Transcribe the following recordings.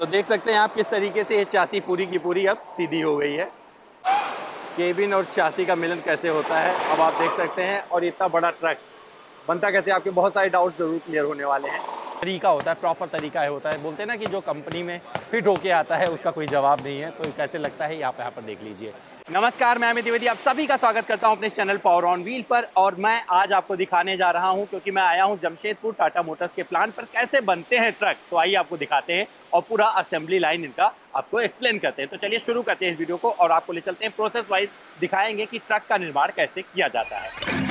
तो देख सकते हैं आप किस तरीके से ये चासी पूरी की पूरी अब सीधी हो गई है। केबिन और चासी का मिलन कैसे होता है, अब आप देख सकते हैं और इतना बड़ा ट्रक। बनता कैसे आपके बहुत सारे डाउट ज़रूर क्लियर होने वाले हैं। तरीका होता है, प्रॉपर तरीका है होता है। बोलते हैं ना कि जो कंपनी में फिट होके आता है, उसका कोई जवाब नहीं है। तो कैसे लगता है, आप यहाँ पर देख लीजिए। नमस्कार, मैं अमित द्विवेदी, आप सभी का स्वागत करता हूँ अपने चैनल पावर ऑन व्हील पर और मैं आज आपको दिखाने जा रहा हूँ, क्योंकि मैं आया हूँ जमशेदपुर टाटा मोटर्स के प्लांट पर। कैसे बनते हैं ट्रक? तो आइए आपको दिखाते हैं और पूरा असेंबली लाइन इनका आपको एक्सप्लेन करते हैं। तो चलिए शुरू करते हैं इस वीडियो को और आपको ले चलते हैं। प्रोसेस वाइज दिखाएँगे कि ट्रक का निर्माण कैसे किया जाता है।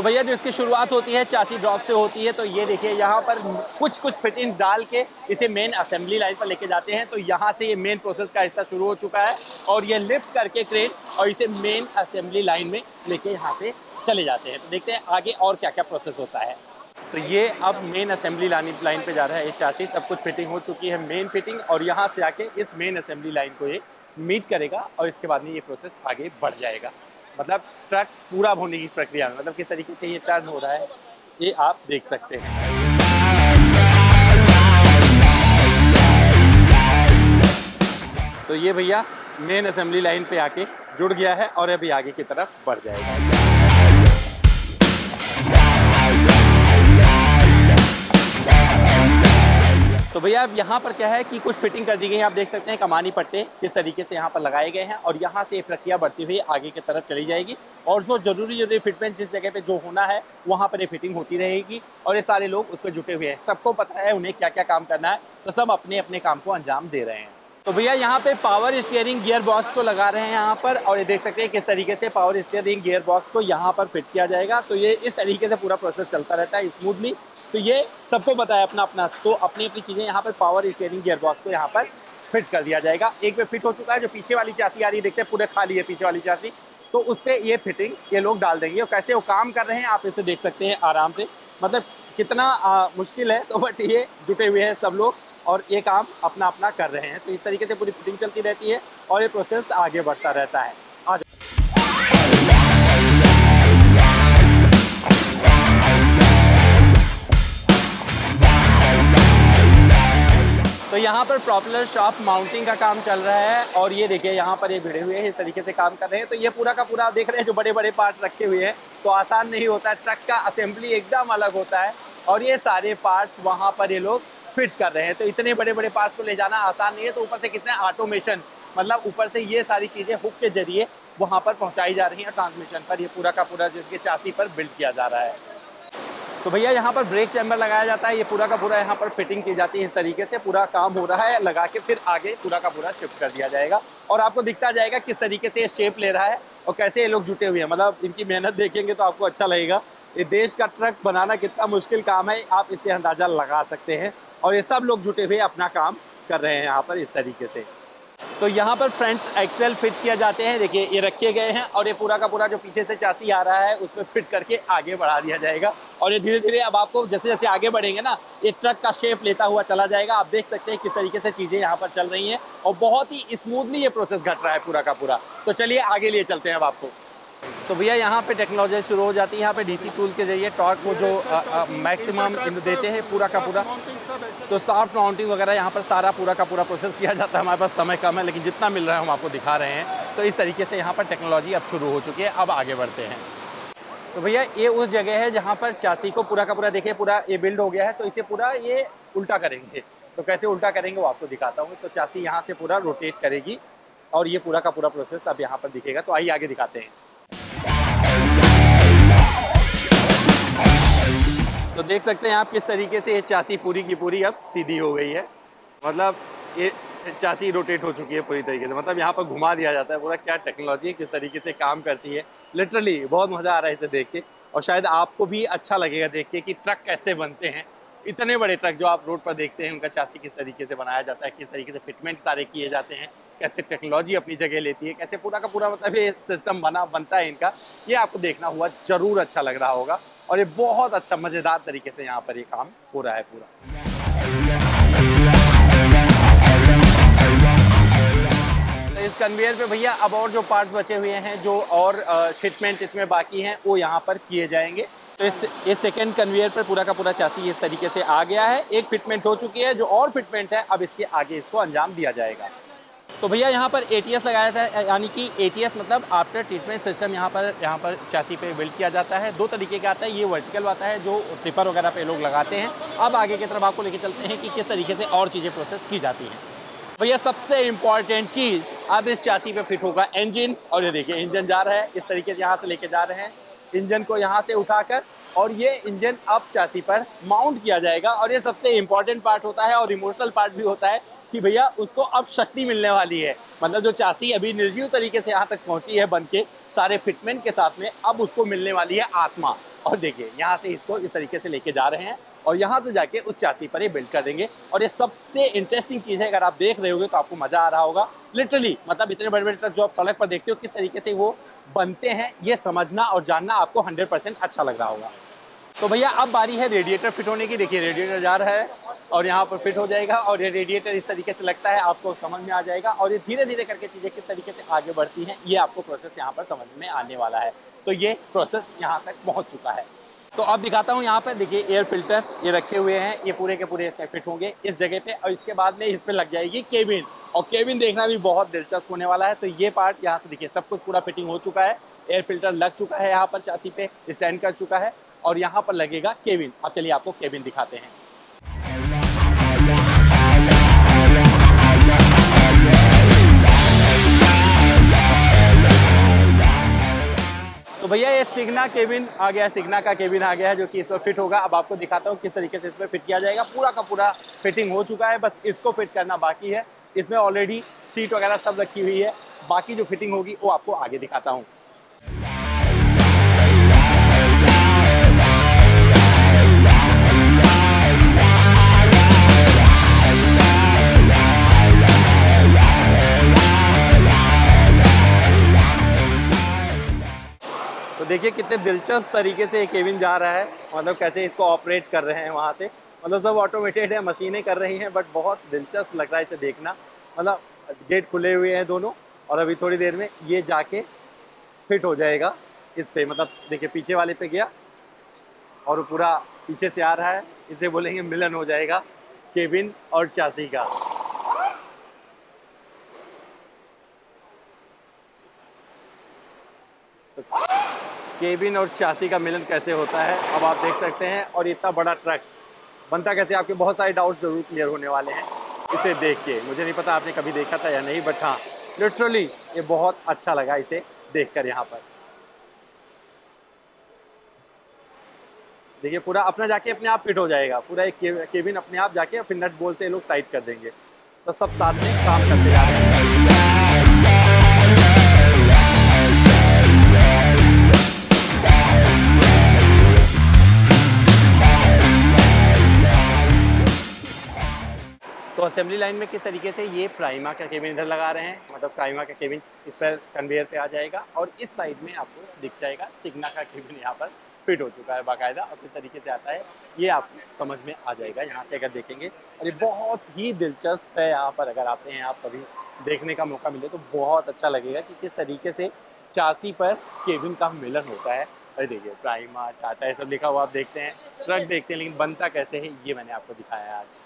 तो भैया जो इसकी शुरुआत होती है चासी ड्रॉप से होती है तो ये देखिए, यहाँ पर कुछ कुछ फिटिंग्स डाल के इसे मेन असेंबली लाइन पर लेके जाते हैं। तो यहाँ से ये मेन प्रोसेस का हिस्सा शुरू हो चुका है और ये लिफ्ट करके क्रेन और इसे मेन असेंबली लाइन में लेके यहाँ से चले जाते हैं। तो देखते हैं आगे और क्या क्या प्रोसेस होता है। तो ये अब मेन असेंबली लाइन लाइन पे जा रहा है ये चासी सब कुछ फिटिंग हो चुकी है मेन फिटिंग और यहाँ से आके इस मेन असेंबली लाइन को ये मीट करेगा और इसके बाद में ये प्रोसेस आगे बढ़ जाएगा। मतलब ट्रक पूरा होने की प्रक्रिया में मतलब किस तरीके से ये टर्न हो रहा है, ये आप देख सकते हैं। तो ये भैया मेन असेंबली लाइन पे आके जुड़ गया है और अभी आगे की तरफ़ बढ़ जाएगा। तो भैया, अब यहाँ पर क्या है कि कुछ फिटिंग कर दी गई है। आप देख सकते हैं कमानी पट्टे किस तरीके से यहाँ पर लगाए गए हैं और यहाँ से ये प्रक्रिया बढ़ती हुई आगे की तरफ़ चली जाएगी। और जो ज़रूरी ज़रूरी फिटमेंट जिस जगह पे जो होना है, वहाँ पर ये फिटिंग होती रहेगी और ये सारे लोग उस पर जुटे हुए हैं। सबको पता है उन्हें क्या क्या काम करना है तो सब अपने अपने काम को अंजाम दे रहे हैं। तो भैया, यहाँ पे पावर स्टीयरिंग गियर बॉक्स को लगा रहे हैं यहाँ पर, और ये देख सकते हैं किस तरीके से पावर स्टीयरिंग गियर बॉक्स को यहाँ पर फिट किया जाएगा। तो ये इस तरीके से पूरा प्रोसेस चलता रहता है स्मूथली तो ये सबको बताया अपना अपना तो अपनी अपनी चीज़ें यहाँ पर पावर स्टीयरिंग गियर बॉक्स को यहाँ पर फिट कर दिया जाएगा। एक पे फिट हो चुका है, जो पीछे वाली चासी आ रही है, देखते हैं, पूरे खाली है पीछे वाली चासी तो उस पर ये फिटिंग ये लोग डाल देंगे। और कैसे वो काम कर रहे हैं, आप इसे देख सकते हैं आराम से। मतलब कितना मुश्किल है तो बट ये जुटे हुए हैं सब लोग। और ये काम अपना अपना कर रहे हैं। तो इस तरीके से पूरी फिटिंग चलती रहती है और ये प्रोसेस आगे बढ़ता रहता है। आज तो यहाँ पर प्रॉपलर शॉप माउंटिंग का काम चल रहा है और ये देखिए यहाँ पर ये भिड़े हुए हैं, इस तरीके से काम कर रहे हैं। तो ये पूरा का पूरा आप देख रहे हैं, जो बड़े बड़े पार्ट रखे हुए हैं तो आसान नहीं होता है ट्रक का असेंबली एकदम अलग होता है। और ये सारे पार्ट्स वहाँ पर ये लोग फिट कर रहे हैं। तो इतने बड़े बड़े पार्ट्स को ले जाना आसान नहीं है। तो ऊपर से कितने ऑटोमेशन मतलब ऊपर से ये सारी चीज़ें हुक के ज़रिए वहाँ पर पहुँचाई जा रही हैं ट्रांसमिशन पर। ये पूरा का पूरा जिसके चासी पर बिल्ड किया जा रहा है। तो भैया, यहाँ पर ब्रेक चैम्बर लगाया जाता है। ये पूरा का पूरा यहाँ पर फिटिंग की जाती है। इस तरीके से पूरा काम हो रहा है। लगा के फिर आगे पूरा का पूरा शिफ्ट कर दिया जाएगा। और आपको दिखता जाएगा किस तरीके से ये शेप ले रहा है और कैसे ये लोग जुटे हुए हैं। मतलब इनकी मेहनत देखेंगे तो आपको अच्छा लगेगा। ये देश का ट्रक बनाना कितना मुश्किल काम है। आप इससे अंदाज़ा लगा सकते हैं। और ये सब लोग जुटे हुए अपना काम कर रहे हैं यहाँ पर इस तरीके से। तो यहाँ पर फ्रंट एक्सेल फिट किया जाते हैं। देखिए, ये रखे गए हैं और ये पूरा का पूरा जो पीछे से चासी आ रहा है उस पर फिट करके आगे बढ़ा दिया जाएगा। और ये धीरे धीरे अब आपको जैसे जैसे आगे बढ़ेंगे ना, ये ट्रक का शेप लेता हुआ चला जाएगा। आप देख सकते हैं किस तरीके से चीज़ें यहाँ पर चल रही हैं और बहुत ही स्मूथली ये प्रोसेस घट रहा है पूरा का पूरा। तो चलिए आगे लिए चलते हैं अब आपको। तो भैया, यहाँ पे टेक्नोलॉजी शुरू हो जाती है। यहाँ पे डीसी टूल के ज़रिए टॉर्क को जो मैक्सिमम देते हैं पूरा का पूरा। तो सॉफ्ट माउंटिंग वगैरह यहाँ पर सारा पूरा का पूरा प्रोसेस किया जाता है। हमारे पास समय कम है, लेकिन जितना मिल रहा है हम आपको दिखा रहे हैं। तो इस तरीके से यहाँ पर टेक्नोलॉजी अब शुरू हो चुकी है। अब आगे बढ़ते हैं। तो भैया, ये उस जगह है जहाँ पर चासी को पूरा का पूरा, देखिए, पूरा ये बिल्ड हो गया है। तो इसे पूरा ये उल्टा करेंगे। तो कैसे उल्टा करेंगे वो आपको दिखाता हूँ। तो चासी यहाँ से पूरा रोटेट करेगी और ये पूरा का पूरा प्रोसेस अब यहाँ पर दिखेगा। तो आइए आगे दिखाते हैं। तो देख सकते हैं आप किस तरीके से ये चासी पूरी की पूरी अब सीधी हो गई है। मतलब ये चासी रोटेट हो चुकी है पूरी तरीके से। मतलब यहाँ पर घुमा दिया जाता है पूरा, क्या टेक्नोलॉजी है, किस तरीके से काम करती है। लिटरली बहुत मज़ा आ रहा है इसे देख के। और शायद आपको भी अच्छा लगेगा देख के कि ट्रक कैसे बनते हैं। इतने बड़े ट्रक जो आप रोड पर देखते हैं, उनका चासी किस तरीके से बनाया जाता है, किस तरीके से फिटमेंट सारे किए जाते हैं, कैसे टेक्नोलॉजी अपनी जगह लेती है, कैसे पूरा का पूरा मतलब ये सिस्टम बना, बनता है इनका, ये आपको देखना हुआ ज़रूर अच्छा लग रहा होगा। और ये बहुत अच्छा मज़ेदार तरीके से यहाँ पर ये काम हो रहा है पूरा। तो इस कन्वेयर पे भैया अब और जो पार्ट्स बचे हुए हैं, जो और फिटमेंट इसमें बाकी हैं, वो यहाँ पर किए जाएँगे। तो इस इस सेकेंड कन्वेयर पर पूरा का पूरा चासी इस तरीके से आ गया है। एक फिटमेंट हो चुकी है, जो और फिटमेंट है, अब इसके आगे इसको अंजाम दिया जाएगा। तो भैया यहाँ पर एटीएस लगाया था यानी कि एटीएस मतलब आफ्टर ट्रीटमेंट सिस्टम यहाँ पर यहाँ पर चासी पे बिल्ड किया जाता है। दो तरीके का आता है, ये वर्टिकल आता है जो ट्रिपर वगैरह पे लोग लगाते हैं। अब आगे की तरफ़ आपको लेके चलते हैं कि किस तरीके से और चीज़ें प्रोसेस की जाती हैं। भैया सबसे इंपॉर्टेंट चीज़, अब इस चासी पे फिट होगा इंजन और ये देखिए इंजन जा रहा है, इस तरीके से यहाँ से लेके जा रहे हैं। इंजन को यहाँ से उठाकर, और ये इंजन अब चासी पर माउंट किया जाएगा। और ये सबसे इंपॉर्टेंट पार्ट होता है, और इमोशनल पार्ट भी होता है। कि भैया, उसको अब शक्ति मिलने वाली है। मतलब जो चासी अभी निर्जीव तरीके से यहाँ तक पहुँची है बन के सारे फिटमेंट के साथ में अब उसको मिलने वाली है आत्मा। और देखिए, यहाँ से इसको इस तरीके से लेके जा रहे हैं और यहाँ से जाके उस चासी पर ये बिल्ड कर देंगे। और ये सबसे इंटरेस्टिंग चीज़ है, अगर आप देख रहे होगे तो आपको मज़ा आ रहा होगा। लिटरली मतलब इतने बड़े बड़े ट्रक जो आप सड़क पर देखते हो, किस तरीके से वो बनते हैं, ये समझना और जानना आपको हंड्रेड अच्छा लग रहा होगा। तो भैया, अब बारी है रेडिएटर फिट होने की। देखिए रेडिएटर जा रहा है और यहाँ पर फिट हो जाएगा और ये रेडिएटर इस तरीके से लगता है आपको समझ में आ जाएगा और ये धीरे धीरे करके चीज़ें किस तरीके से आगे बढ़ती हैं, ये आपको प्रोसेस यहाँ पर समझ में आने वाला है। तो ये प्रोसेस यहाँ तक पहुँच चुका है। तो अब दिखाता हूँ यहाँ पर, देखिए एयर फ़िल्टर ये रखे हुए हैं, ये पूरे के पूरे इसमें फिट होंगे इस जगह पे और इसके बाद में इस पर लग जाएगी केबिन और केबिन देखना भी बहुत दिलचस्प होने वाला है। तो ये पार्ट यहाँ से देखिए, सब कुछ पूरा फिटिंग हो चुका है एयर फ़िल्टर लग चुका है यहाँ पर चासी पे स्टैंड कर चुका है। और यहाँ पर लगेगा केबिन। अब चलिए आपको केबिन दिखाते हैं। तो भैया, ये सिग्ना केबिन आ गया सिग्ना का केबिन आ गया है जो कि इस पर फिट होगा। अब आपको दिखाता हूँ किस तरीके से इसमें फिट किया जाएगा। पूरा का पूरा फिटिंग हो चुका है, बस इसको फिट करना बाकी है। इसमें ऑलरेडी सीट वगैरह सब रखी हुई है। बाकी जो फिटिंग होगी वो आपको आगे दिखाता हूँ। देखिए कितने दिलचस्प तरीके से ये केबिन जा रहा है मतलब कैसे इसको ऑपरेट कर रहे हैं वहाँ से। मतलब सब ऑटोमेटेड है, मशीनें कर रही हैं बट बहुत दिलचस्प लग रहा है इसे देखना। मतलब गेट खुले हुए हैं दोनों, और अभी थोड़ी देर में ये जाके फिट हो जाएगा इस पे। मतलब देखिए पीछे वाले पे गया, और वो पूरा पीछे से आ रहा है। इसे बोलेंगे मिलन हो जाएगा केबिन और चासी का। केबिन और चासी का मिलन कैसे होता है, अब आप देख सकते हैं, और इतना बड़ा ट्रक बनता कैसे आपके बहुत सारे डाउट ज़रूर क्लियर होने वाले हैं। इसे देख के, मुझे नहीं पता आपने कभी देखा था या नहीं बट हाँ लिटरली ये बहुत अच्छा लगा इसे देख कर यहाँ पर। देखिए, पूरा अपना जाके अपने आप फिट हो जाएगा, पूरा एक केबिन अपने आप जाके फिर नट बोल से लोग टाइट कर देंगे। तो सब साथ में काम करते जा रहे हैं। तो असेंबली लाइन में किस तरीके से ये प्राइमा का केबिन इधर लगा रहे हैं? मतलब प्राइमा का केबिन इस पर कन्वेयर पे आ जाएगा और इस साइड में आपको दिख जाएगा सिग्ना का केबिन यहाँ पर फिट हो चुका है बाकायदा और किस तरीके से आता है ये आपको समझ में आ जाएगा यहाँ से अगर देखेंगे। और ये बहुत ही दिलचस्प है यहाँ पर अगर आते हैं आप कभी देखने का मौका मिले तो बहुत अच्छा लगेगा कि किस तरीके से चासी पर केबिन का मिलन होता है। अरे देखिए प्राइमा टाटा ये सब लिखा हुआ आप देखते हैं ट्रक देखते हैं, लेकिन बनता कैसे है ये मैंने आपको दिखाया आज।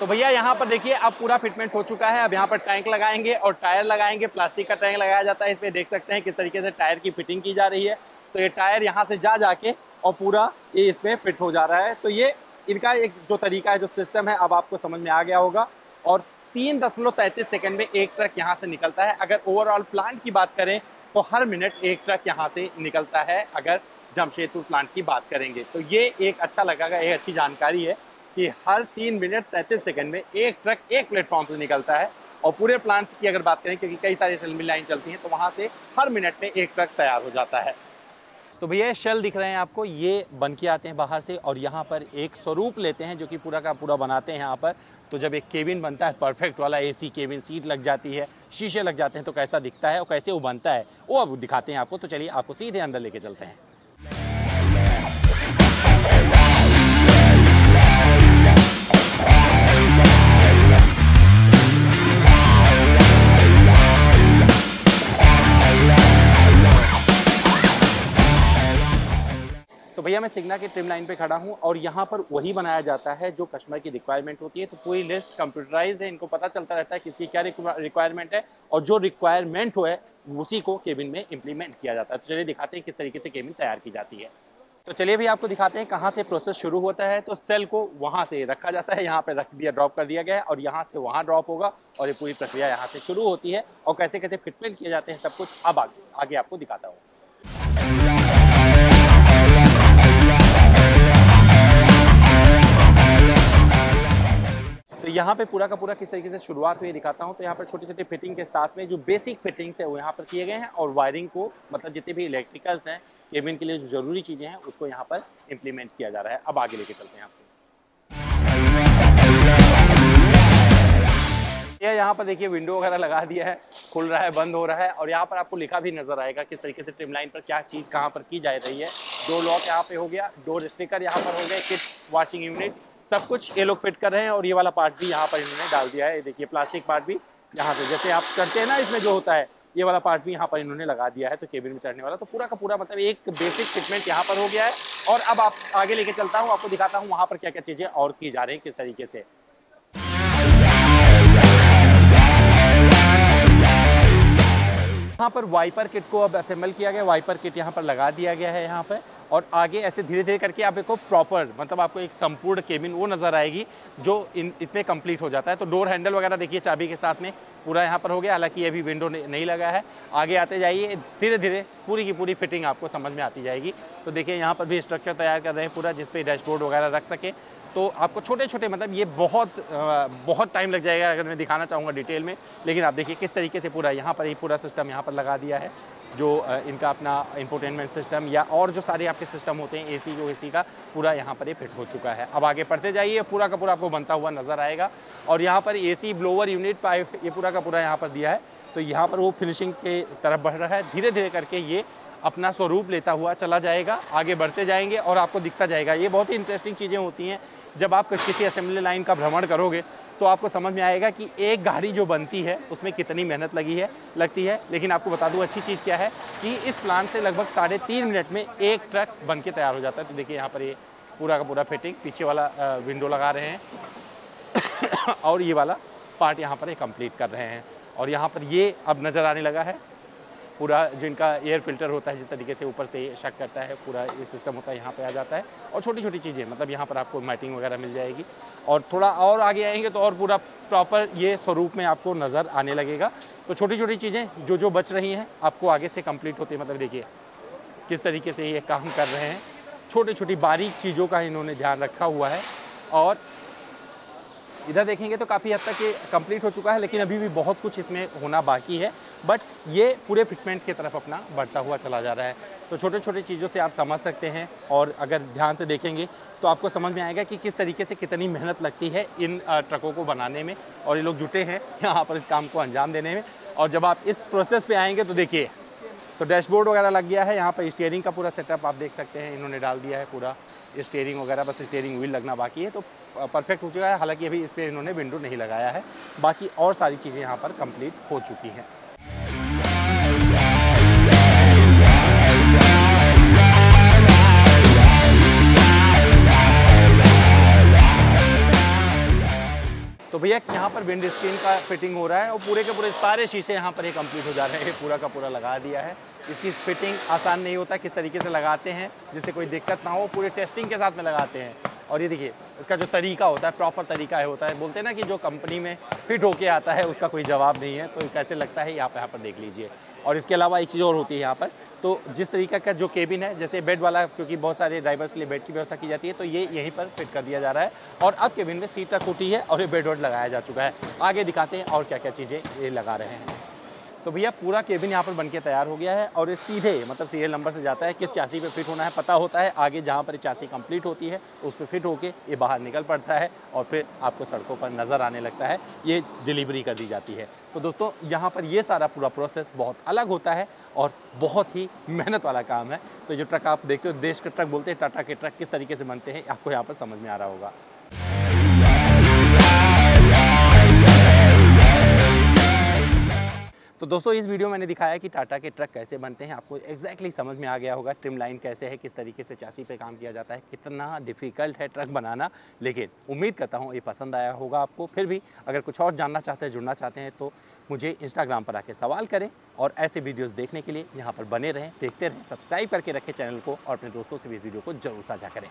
तो भैया, यहाँ पर देखिए, अब पूरा फिटमेंट हो चुका है। अब यहाँ पर टैंक लगाएँगे और टायर लगाएँगे। प्लास्टिक का टैंक लगाया जाता है। इसमें देख सकते हैं किस तरीके से टायर की फिटिंग की जा रही है। तो ये टायर यहाँ से जा, जाके और पूरा ये इसमें फिट हो जा रहा है। तो ये, इनका एक जो तरीका है, जो सिस्टम है, अब आपको समझ में आ गया होगा। और तीन दशमलव तैंतीस सेकेंड में एक ट्रक यहाँ से निकलता है। अगर ओवरऑल प्लांट की बात करें तो हर मिनट एक ट्रक यहाँ से निकलता है, अगर जमशेदपुर प्लांट की बात करेंगे। तो ये एक अच्छा लगेगा एक अच्छी जानकारी है। कि हर तीन मिनट तैंतीस सेकंड में एक ट्रक, एक प्लेटफॉर्म से निकलता है। और पूरे प्लांट्स की अगर बात करें, क्योंकि कई सारी असेंबली लाइन चलती हैं तो वहाँ से हर मिनट में एक ट्रक तैयार हो जाता है। तो भैया शेल दिख रहे हैं आपको, ये बन के आते हैं बाहर से और यहाँ पर एक स्वरूप लेते हैं जो कि पूरा का पूरा बनाते हैं यहाँ पर। तो जब एक केबिन बनता है, परफेक्ट वाला एसी केबिन, सीट लग जाती है, शीशे लग जाते हैं तो कैसा दिखता है और कैसे वो बनता है, वो अब दिखाते हैं आपको। तो चलिए आपको सीधे अंदर लेके चलते हैं। तो भैया मैं सिग्ना के ट्रिम लाइन पे खड़ा हूँ और यहाँ पर वही बनाया जाता है जो कस्टमर की रिक्वायरमेंट होती है। तो पूरी लिस्ट कंप्यूटराइज है, इनको पता चलता रहता है किसकी क्या रिक्वायरमेंट है और जो रिक्वायरमेंट हो है, उसी को केबिन में इम्प्लीमेंट किया जाता है। तो चलिए दिखाते हैं किस तरीके से केबिन तैयार की जाती है। तो चलिए भी आपको दिखाते हैं कहाँ से प्रोसेस शुरू होता है। तो सेल को वहाँ से रखा जाता है, यहाँ पे रख दिया ड्रॉप कर दिया गया है और यहाँ से वहाँ ड्रॉप होगा और ये पूरी प्रक्रिया यहाँ से शुरू होती है। और कैसे कैसे फिटमेंट किए जाते हैं सब कुछ, अब आगे आगे आपको दिखाता हूँ। यहाँ पे पूरा का पूरा किस तरीके से शुरुआत हुई दिखाता हूँ। तो यहाँ पर छोटी छोटी फिटिंग के साथ में जो बेसिक फिटिंग्स है, वो यहाँ पर किए गए हैं और वायरिंग को मतलब जितने भी इलेक्ट्रिकल्स हैं केबिन के लिए जो ज़रूरी चीज़ें हैं, उसको यहाँ पर इम्प्लीमेंट किया जा रहा है। अब आगे लेके चलते हैं आपको। यह यहाँ पर देखिए विंडो वगैरह लगा दिया है, खुल रहा है, बंद हो रहा है और यहाँ पर आपको लिखा भी नज़र आएगा किस तरीके से ट्रिम लाइन पर क्या चीज़ कहाँ पर की जा रही है। दो लॉक यहाँ पे हो गया डोर स्टिकर यहाँ पर हो गए किट वॉशिंग यूनिट सब कुछ ये लोग फिट कर रहे हैं और ये वाला पार्ट भी यहाँ पर इन्होंने डाल दिया है। ये देखिए, प्लास्टिक पार्ट भी यहाँ पे, जैसे आप करते हैं ना, इसमें जो होता है, ये वाला पार्ट भी यहाँ पर इन्होंने लगा दिया है तो केबिन में चढ़ने वाला। तो पूरा का पूरा मतलब एक बेसिक फिटमेंट यहाँ पर हो गया है। और अब आप आगे लेके चलता हूँ, आपको दिखाता हूँ वहाँ पर क्या क्या चीज़ें और की जा रही हैं, किस तरीके से। यहाँ पर वाइपर किट को अब असेंबल किया गया वाइपर किट यहाँ पर लगा दिया गया है यहाँ पर। और आगे ऐसे धीरे धीरे करके आप को प्रॉपर मतलब आपको एक संपूर्ण केबिन वो नज़र आएगी जो इन, इसमें कंप्लीट हो जाता है। तो डोर हैंडल वगैरह देखिए चाबी के साथ में पूरा यहाँ पर हो गया। हालाँकि अभी विंडो नहीं लगा है। आगे आते जाइए धीरे धीरे पूरी की पूरी फिटिंग आपको समझ में आती जाएगी। तो देखिए यहाँ पर भी स्ट्रक्चर तैयार कर रहे हैं पूरा, जिसपे डैशबोर्ड वगैरह रख सके। तो आपको छोटे छोटे मतलब ये बहुत बहुत टाइम लग जाएगा अगर मैं दिखाना चाहूँगा डिटेल में। लेकिन आप देखिए किस तरीके से पूरा, यहाँ पर ही पूरा सिस्टम यहाँ पर लगा दिया है, जो इनका अपना इंपोर्टेनमेंट सिस्टम या और जो सारे आपके सिस्टम होते हैं एसी को एसी का, पूरा यहाँ पर ये फिट हो चुका है। अब आगे पढ़ते जाइए, पूरा का पूरा आपको बनता हुआ नज़र आएगा। और यहाँ पर एसी ब्लोवर यूनिट पाइप ये पूरा का पूरा यहाँ पर दिया है। तो यहाँ पर वो फिनिशिंग के तरफ़ बढ़ रहा है। धीरे धीरे करके ये अपना स्वरूप लेता हुआ चला जाएगा। आगे बढ़ते जाएँगे और आपको दिखता जाएगा। ये बहुत ही इंटरेस्टिंग चीज़ें होती हैं। जब आप किसी असेंबली लाइन का भ्रमण करोगे तो आपको समझ में आएगा कि एक गाड़ी जो बनती है, उसमें कितनी मेहनत लगी है, लगती है। लेकिन आपको बता दूँ, अच्छी चीज़ क्या है कि इस प्लान से लगभग साढ़े तीन मिनट में एक ट्रक बन के तैयार हो जाता है। तो देखिए, यहाँ पर ये पूरा का पूरा फिटिंग पीछे वाला विंडो लगा रहे हैं। और ये वाला पार्ट यहाँ पर ये कंप्लीट कर रहे हैं। और यहाँ पर ये अब नज़र आने लगा है। पूरा जिनका एयर फ़िल्टर होता है, जिस तरीके से ऊपर से शक करता है, पूरा ये सिस्टम होता है, यहाँ पे आ जाता है। और छोटी छोटी चीज़ें मतलब यहाँ पर आपको मैटिंग वगैरह मिल जाएगी। और थोड़ा और आगे आएँगे तो और पूरा प्रॉपर ये स्वरूप में आपको नज़र आने लगेगा। तो छोटी छोटी चीज़ें जो जो बच रही हैं, आपको आगे से कंप्लीट होती है मतलब देखिए, किस तरीके से ये काम कर रहे हैं। छोटी छोटी बारीक चीज़ों का इन्होंने ध्यान रखा हुआ है। और इधर देखेंगे तो काफ़ी हद तक ये कंप्लीट हो चुका है, लेकिन अभी भी बहुत कुछ इसमें होना बाकी है। बट ये पूरे फिटमेंट की तरफ़ अपना बढ़ता हुआ चला जा रहा है। तो छोटे छोटे चीज़ों से आप समझ सकते हैं और अगर ध्यान से देखेंगे तो आपको समझ में आएगा कि किस तरीके से कितनी मेहनत लगती है इन ट्रकों को बनाने में और ये लोग जुटे हैं यहाँ पर इस काम को अंजाम देने में। और जब आप इस प्रोसेस पे आएँगे तो देखिए तो डैशबोर्ड वगैरह लग गया है, यहाँ पर स्टेयरिंग का पूरा सेटअप आप देख सकते हैं। इन्होंने डाल दिया है पूरा स्टेयरिंग वगैरह, बस स्टेयरिंग व्हील लगना बाकी है। तो परफेक्ट हो चुका है। हालाँकि अभी इस पर इन्होंने विंडो नहीं लगाया है। बाकी और सारी चीज़ें यहाँ पर कंप्लीट हो चुकी हैं। भैया, यहाँ पर विंड स्क्रीन का फिटिंग हो रहा है और पूरे के पूरे सारे शीशे यहाँ पर ये कंप्लीट हो जा रहे हैं। पूरा का पूरा लगा दिया है। इसकी फिटिंग आसान नहीं होता, किस तरीके से लगाते हैं, जिससे कोई दिक्कत ना हो, पूरे टेस्टिंग के साथ में लगाते हैं। और ये देखिए, इसका जो तरीका होता है प्रॉपर तरीका है, होता है। बोलते हैं ना कि जो कंपनी में फिट होके आता है, उसका कोई जवाब नहीं है। तो कैसे लगता है, यहाँ पर यहाँ पर देख लीजिए। और इसके अलावा एक चीज़ और होती है यहाँ पर। तो जिस तरीके का जो केबिन है, जैसे बेड वाला, क्योंकि बहुत सारे ड्राइवर्स के लिए बेड की व्यवस्था की जाती है तो ये यहीं पर फिट कर दिया जा रहा है। और अब केबिन में सीट तक उठी है और ये बेड वेड लगाया जा चुका है। आगे दिखाते हैं और क्या क्या चीज़ें ये लगा रहे हैं। तो भैया पूरा केबिन यहाँ पर बनके तैयार हो गया है और ये सीधे मतलब सीरियल नंबर से जाता है किस चासी पे फिट होना है, पता होता है। आगे जहाँ पर चासी कंप्लीट होती है, उस पर फिट होके ये बाहर निकल पड़ता है और फिर आपको सड़कों पर नज़र आने लगता है। ये डिलीवरी कर दी जाती है। तो दोस्तों, यहाँ पर ये सारा पूरा प्रोसेस बहुत अलग होता है और बहुत ही मेहनत वाला काम है। तो जो ट्रक आप देखते हो, देश के ट्रक बोलते हैं, टाटा के ट्रक किस तरीके से बनते हैं, आपको यहाँ पर समझ में आ रहा होगा। दोस्तों, इस वीडियो मैंने दिखाया कि टाटा के ट्रक कैसे बनते हैं। आपको एग्जैक्टली समझ में आ गया होगा ट्रिम लाइन कैसे है, किस तरीके से चासी पे काम किया जाता है। कितना डिफ़िकल्ट है ट्रक बनाना, लेकिन उम्मीद करता हूँ ये पसंद आया होगा आपको। फिर भी अगर कुछ और जानना चाहते हैं, जुड़ना चाहते हैं तो मुझे इंस्टाग्राम पर आके सवाल करें और ऐसे वीडियोज़ देखने के लिए यहाँ पर बने रहें, देखते रहें सब्सक्राइब करके रखें चैनल को और अपने दोस्तों से भी इस वीडियो को ज़रूर साझा करें।